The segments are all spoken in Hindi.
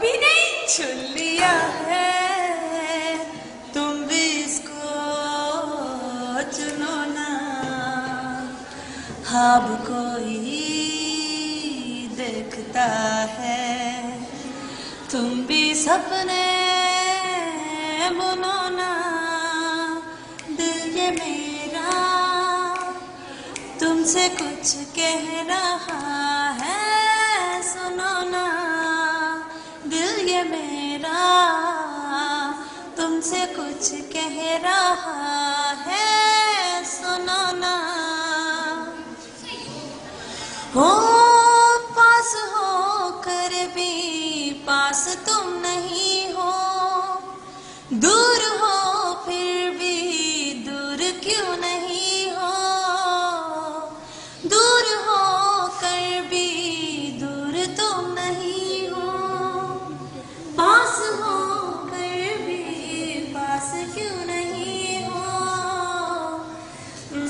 अभी नहीं चुन लिया है। तुम भी इसको चुनो ना। अब कोई देखता है। तुम भी सपने बुनो ना। दिल ये मेरा। तुमसे कुछ कह रहा है। मेरा, तुमसे कुछ कह रहा है, सुनो ना। हो, पास हो, कर भी पास तुम नहीं हो। दूर हो, फिर भी दूर क्यों नहीं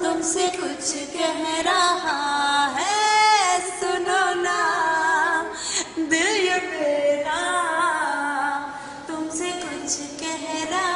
तुमसे कुछ कह रहा है सुनो ना। दिल मेरा तुमसे कुछ कह रहा